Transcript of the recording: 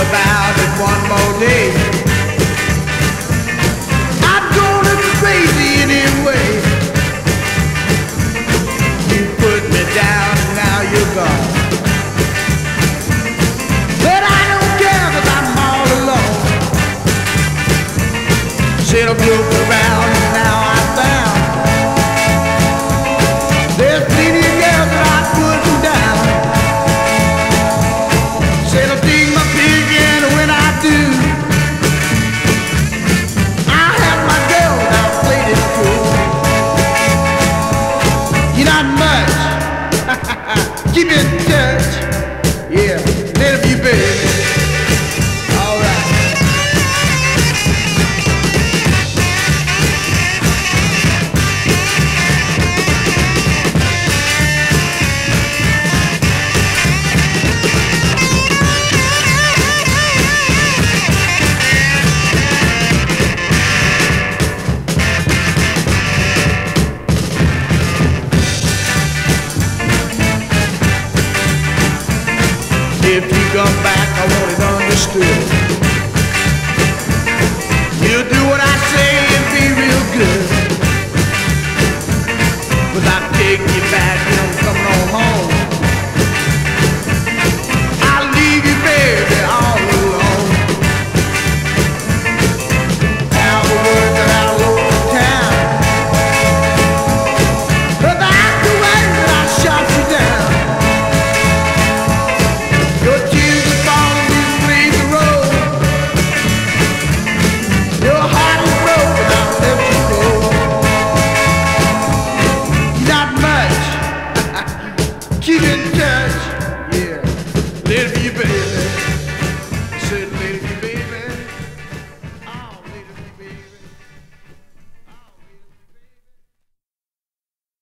about it one more day. I'm gonna be crazy anyway. You put me down, now you're gone. But I don't care i I'm all alone. Said have looked around, now I found. There's plenty of girls that I put down. Should have If you come back, I want it understood. Keep in touch, yeah. Live you, baby.